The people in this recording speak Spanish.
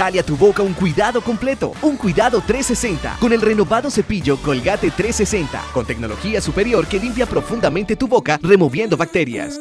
Dale a tu boca un cuidado completo, un cuidado 360, con el renovado cepillo Colgate 360, con tecnología superior que limpia profundamente tu boca removiendo bacterias.